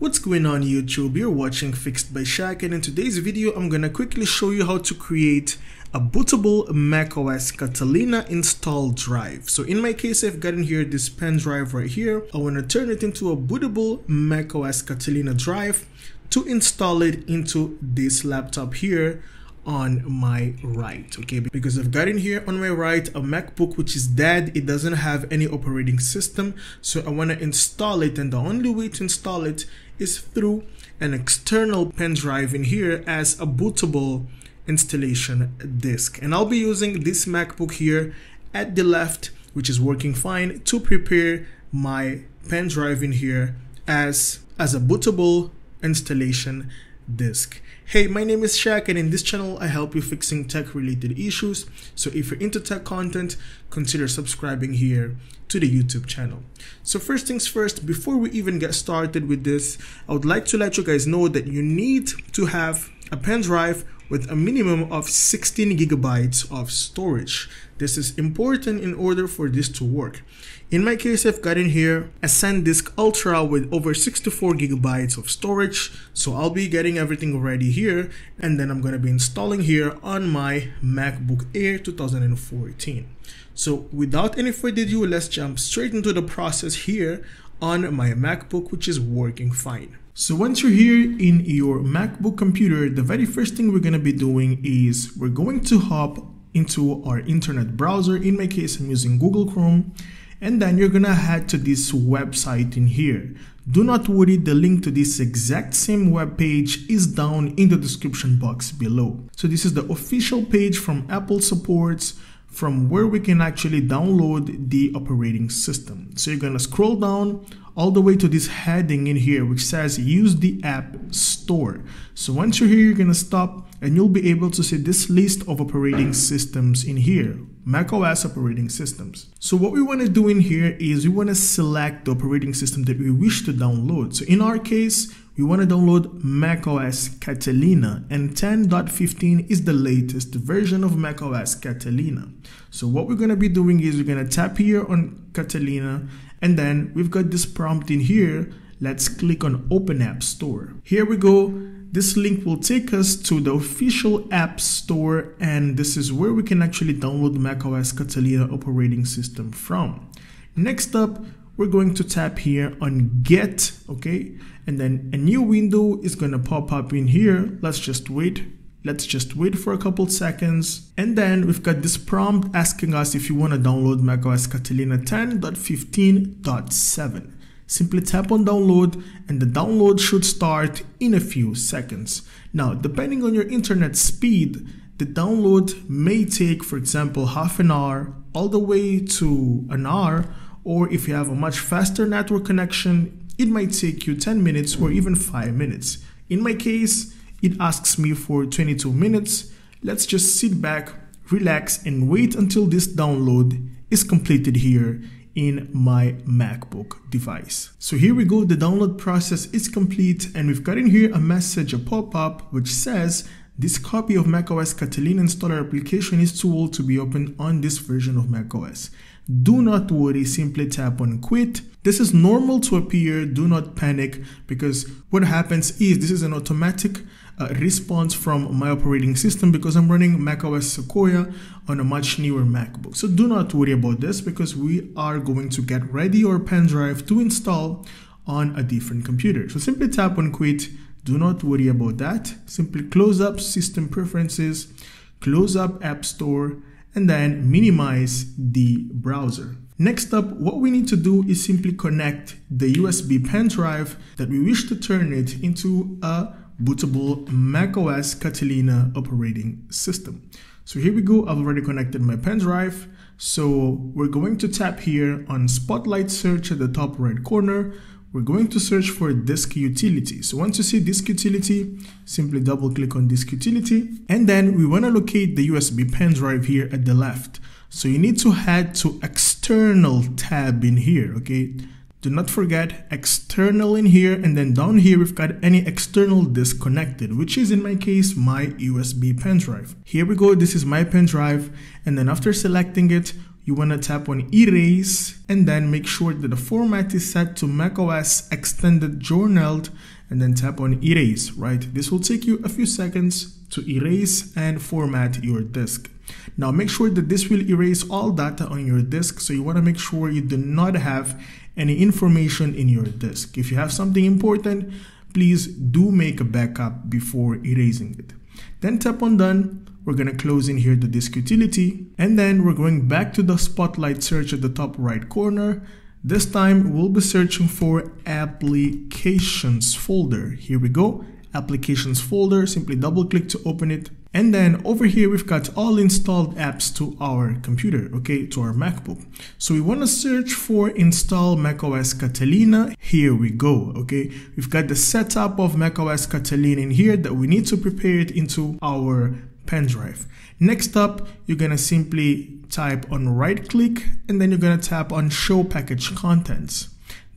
What's going on YouTube? You're watching Fixed by Chaq and in today's video I'm gonna quickly show you how to create a bootable macOS Catalina install drive. So in my case I've gotten here this pen drive right here. I want to turn it into a bootable macOS Catalina drive to install it into this laptop here on my right okay because I've got in here on my right a MacBook which is dead it doesn't have any operating system so I want to install it and the only way to install it is through an external pen drive in here as a bootable installation disk and I'll be using this MacBook here at the left which is working fine to prepare my pen drive in here as as a bootable installation disk. Hey, my name is Chaq and in this channel I help you fixing tech related issues. So if you're into tech content, consider subscribing here to the YouTube channel. So first things first, before we even get started with this, I would like to let you guys know that you need to have a pen drive with a minimum of 16 gigabytes of storage. This is important in order for this to work. In my case, I've got in here a SanDisk Ultra with over 64 gigabytes of storage. So I'll be getting everything ready here and then I'm going to be installing here on my MacBook Air 2014. So without any further ado, let's jump straight into the process here on my MacBook, which is working fine. So once you're here in your MacBook computer, the very first thing we're going to be doing is we're going to hop into our internet browser. In my case, I'm using Google Chrome. And then you're to head to this website in here. Do not worry, the link to this exact same web page is down in the description box below. So this is the official page from Apple Supports from where we can actually download the operating system. So you're going to scroll down all the way to this heading in here which says use the app store. So once you're here you're going to stop and you'll be able to see this list of operating systems in here. macOS operating systems. So what we want to do in here is we want to select the operating system that we wish to download. So in our case, we want to download macOS Catalina and 10.15 is the latest version of macOS Catalina. So what we're going to be doing is we're going to tap here on Catalina and then we've got this prompt in here. Let's click on Open App Store. Here we go. This link will take us to the official App Store and this is where we can actually download macOS Catalina operating system from. Next up, we're going to tap here on Get, okay? And then a new window is going to pop up in here. Let's just wait Let's just wait for a couple seconds. And then we've got this prompt asking us if you want to download macOS Catalina 10.15.7. Simply tap on download and the download should start in a few seconds. Now, depending on your internet speed, the download may take, for example, half an hour all the way to an hour, or if you have a much faster network connection, it might take you 10 minutes or even 5 minutes. In my case, it asks me for 22 minutes. Let's just sit back, relax and wait until this download is completed here in my MacBook device. So here we go, the download process is complete and we've got in here a message, a pop-up which says this copy of macOS Catalina installer application is too old to be opened on this version of macOS. Do not worry, simply tap on quit. This is normal to appear, do not panic because what happens is this is an automatic uh, response from my operating system because I'm running macOS Sequoia on a much newer MacBook. So do not worry about this because we are going to get ready our pen drive to install on a different computer. So simply tap on quit. Do not worry about that. Simply close up system preferences, close up App Store, and then minimize the browser. Next up, what we need to do is simply connect the USB pen drive that we wish to turn it into a bootable macOS Catalina operating system. So here we go, I've already connected my pen drive. So we're going to tap here on Spotlight Search at the top right corner. We're going to search for disk utility. So once you see disk utility, simply double click on disk utility. And then we want to locate the USB pen drive here at the left. So you need to head to external tab in here, okay? Do not forget external in here and then down here we've got any external disk connected, which is in my case my USB pen drive. Here we go, this is my pen drive and then after selecting it, you want to tap on erase and then make sure that the format is set to macOS extended journaled and then tap on erase, right? This will take you a few seconds to erase and format your disk. Now make sure that this will erase all data on your disk. So you want to make sure you do not have any information in your disk. If you have something important, please do make a backup before erasing it. Then tap on done. We're going to close in here the disk utility and then we're going back to the spotlight search at the top right corner. This time we'll be searching for applications folder. Here we go applications folder, simply double click to open it. And then over here, we've got all installed apps to our computer, okay, to our MacBook. So we want to search for install macOS Catalina. Here we go, okay. We've got the setup of macOS Catalina in here that we need to prepare it into our pen drive. Next up, you're going to simply type on right click and then you're going to tap on show package contents.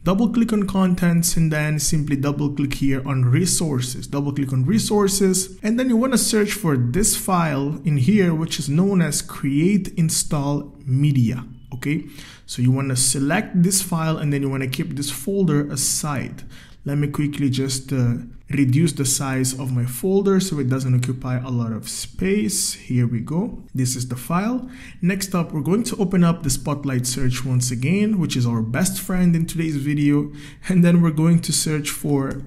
Double click on contents and then simply double click here on resources. Double click on resources and then you want to search for this file in here which is known as create install media okay? So you want to select this file and then you want to keep this folder aside. Let me quickly just uh, reduce the size of my folder so it doesn't occupy a lot of space. Here we go. This is the file. Next up, we're going to open up the Spotlight search once again, which is our best friend in today's video. And then we're going to search for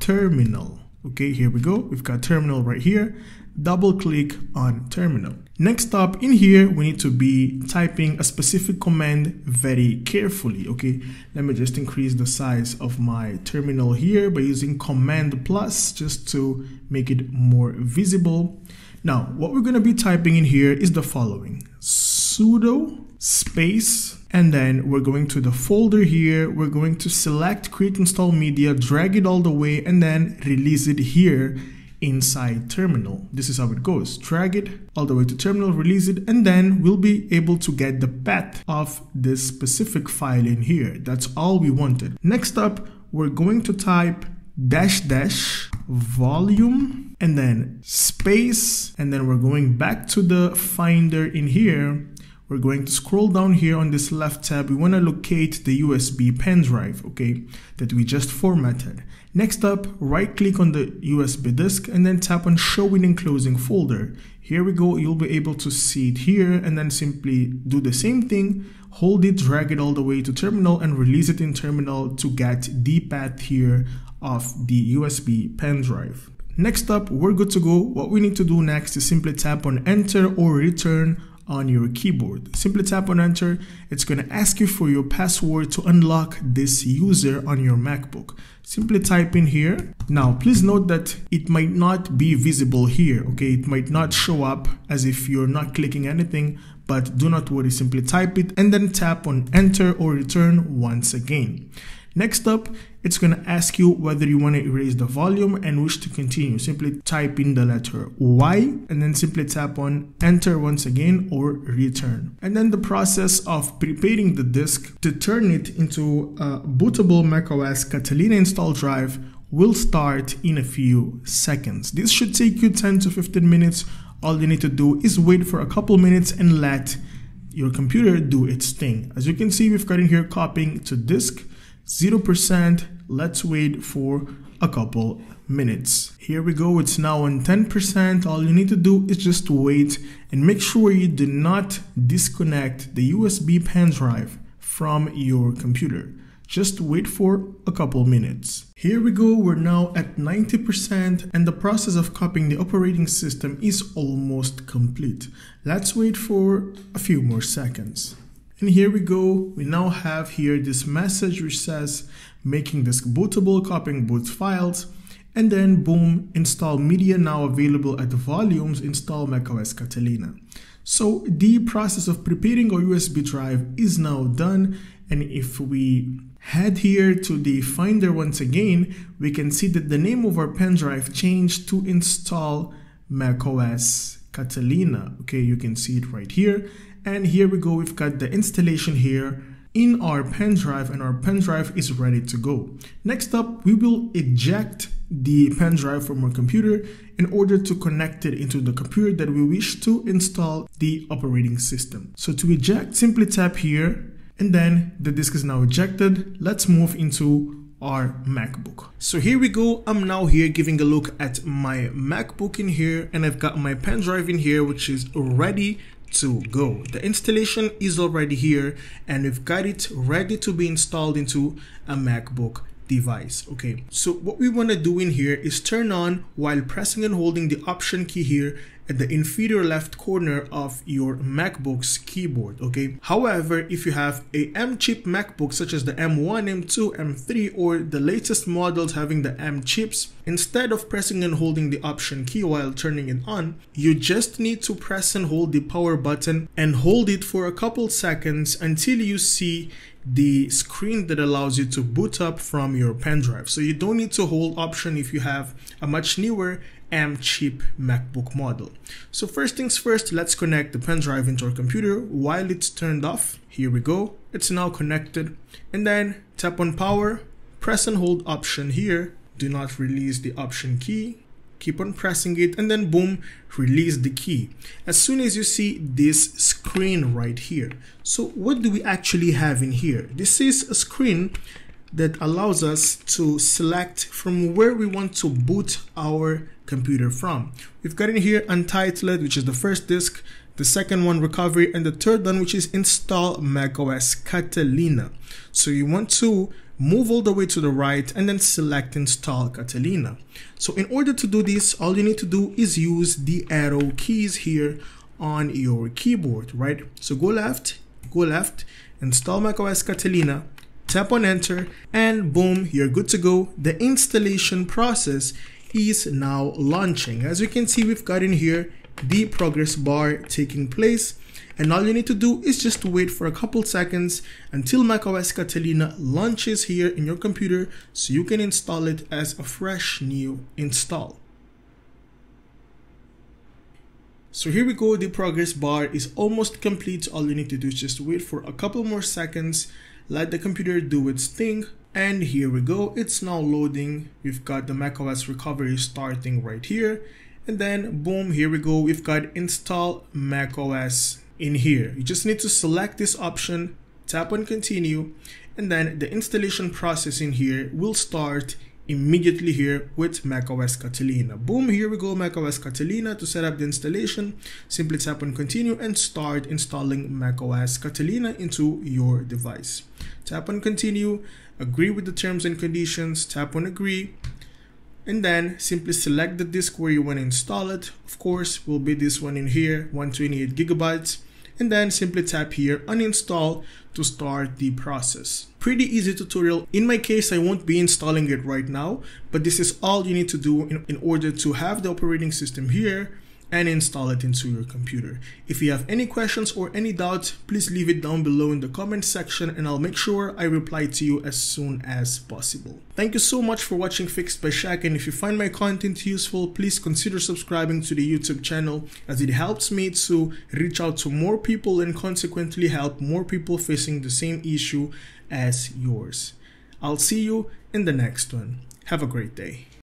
terminal. Okay, here we go. We've got terminal right here double click on terminal. Next up in here, we need to be typing a specific command very carefully. Okay, let me just increase the size of my terminal here by using command plus just to make it more visible. Now, what we're going to be typing in here is the following sudo space and then we're going to the folder here we're going to select create install media drag it all the way and then release it here inside terminal. This is how it goes. Drag it all the way to terminal, release it, and then we'll be able to get the path of this specific file in here. That's all we wanted. Next up, we're going to type dash dash volume and then space and then we're going back to the finder in here we're going to scroll down here on this left tab. We want to locate the USB pen drive, okay, that we just formatted. Next up, right click on the USB disk and then tap on show in enclosing folder. Here we go, you'll be able to see it here and then simply do the same thing, hold it, drag it all the way to terminal and release it in terminal to get the path here of the USB pen drive. Next up, we're good to go. What we need to do next is simply tap on enter or return on your keyboard. Simply tap on enter. It's going to ask you for your password to unlock this user on your MacBook. Simply type in here. Now, please note that it might not be visible here. Okay, it might not show up as if you're not clicking anything, but do not worry. Simply type it and then tap on enter or return once again. Next up, it's going to ask you whether you want to erase the volume and wish to continue. Simply type in the letter Y and then simply tap on enter once again or return. And then the process of preparing the disk to turn it into a bootable macOS Catalina install drive will start in a few seconds. This should take you 10 to 15 minutes. All you need to do is wait for a couple minutes and let your computer do its thing. As you can see, we've got in here copying to disk 0%. Let's wait for a couple minutes. Here we go, it's now on 10%. All you need to do is just wait and make sure you do not disconnect the USB pen drive from your computer. Just wait for a couple minutes. Here we go, we're now at 90% and the process of copying the operating system is almost complete. Let's wait for a few more seconds. And here we go. We now have here this message which says making disk bootable, copying boot files, and then boom, install media now available at volumes, install macOS Catalina. So the process of preparing our USB drive is now done. And if we head here to the finder once again, we can see that the name of our pen drive changed to install macOS Catalina. Okay, you can see it right here. And here we go, we've got the installation here in our pen drive and our pen drive is ready to go. Next up, we will eject the pen drive from our computer in order to connect it into the computer that we wish to install the operating system. So to eject, simply tap here and then the disk is now ejected. Let's move into our MacBook. So here we go. I'm now here giving a look at my MacBook in here and I've got my pen drive in here which is ready to go. The installation is already here and we've got it ready to be installed into a MacBook device okay so what we want to do in here is turn on while pressing and holding the option key here at the inferior left corner of your MacBook's keyboard, okay? However, if you have a M chip MacBook such as the M1, M2, M3 or the latest models having the M chips, instead of pressing and holding the option key while turning it on, you just need to press and hold the power button and hold it for a couple seconds until you see the screen that allows you to boot up from your pen drive. So you don't need to hold option if you have a much newer M chip MacBook model. So first things first, let's connect the pen drive into our computer while it's turned off. Here we go. It's now connected. And then tap on power, press and hold option here. Do not release the option key. Keep on pressing it and then boom, release the key. As soon as you see this screen right here. So what do we actually have in here? This is a screen that allows us to select from where we want to boot our computer from. We've got in here Untitled, which is the first disk, the second one recovery, and the third one, which is install macOS Catalina. So you want to move all the way to the right and then select install Catalina. So in order to do this, all you need to do is use the arrow keys here on your keyboard, right? So go left, go left, install macOS Catalina, tap on enter and boom you're good to go the installation process is now launching as you can see we've got in here the progress bar taking place. And all you need to do is just wait for a couple seconds until macOS Catalina launches here in your computer so you can install it as a fresh new install. So here we go, the progress bar is almost complete. All you need to do is just wait for a couple more seconds. Let the computer do its thing. And here we go. It's now loading. We've got the macOS recovery starting right here and then boom here we go we've got install macOS in here you just need to select this option tap on continue and then the installation process in here will start immediately here with macOS Catalina. Boom, here we go, macOS Catalina. To set up the installation, simply tap on continue and start installing macOS Catalina into your device. Tap on continue, agree with the terms and conditions, tap on agree, and then simply select the disk where you want to install it. Of course, will be this one in here, 128 gigabytes and then simply tap here uninstall to start the process. Pretty easy tutorial. In my case, I won't be installing it right now, but this is all you need to do in, in order to have the operating system here and install it into your computer. If you have any questions or any doubts, please leave it down below in the comment section and I'll make sure I reply to you as soon as possible. Thank you so much for watching Fixed by Chaq and if you find my content useful, please consider subscribing to the YouTube channel as it helps me to reach out to more people and consequently help more people facing the same issue as yours. I'll see you in the next one. Have a great day.